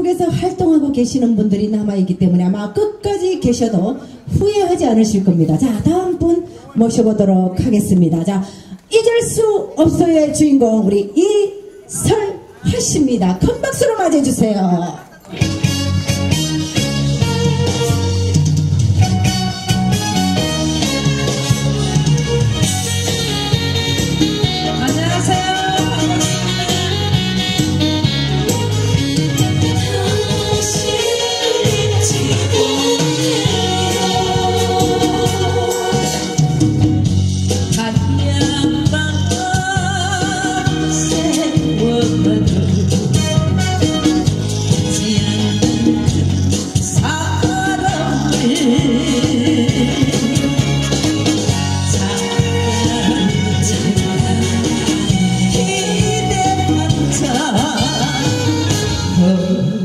한국에서 활동하고 계시는 분들이 남아있기 때문에 아마 끝까지 계셔도 후회하지 않으실 겁니다. 자, 다음 분 모셔보도록 하겠습니다. 자, 잊을 수 없어요의 주인공 우리 이설화 씨입니다. 큰 박수로 맞이해주세요. her.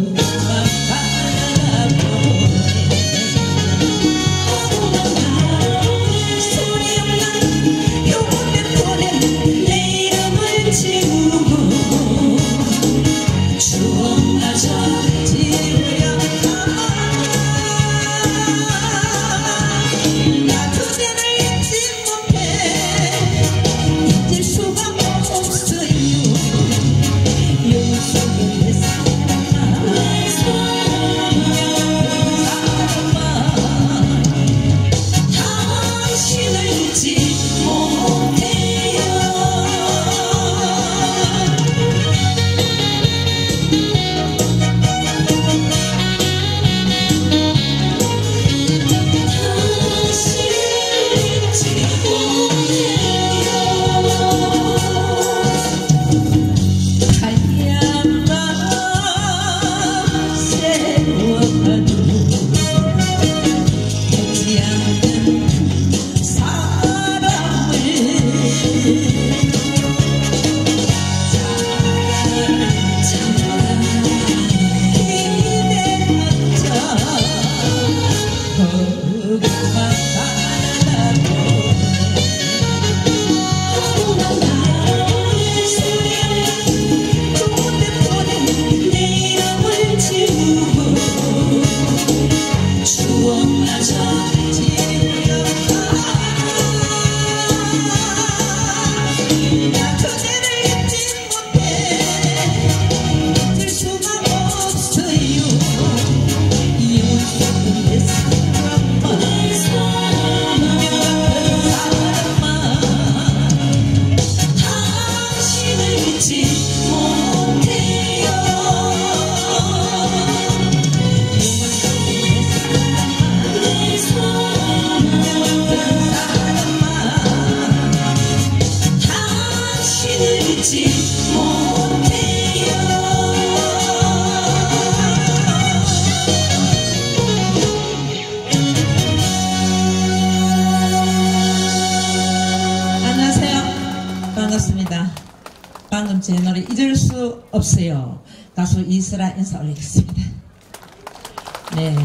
the 습 제 노래 잊을 수 없어요. 가수 이슬아 인사 올리겠습니다. 네.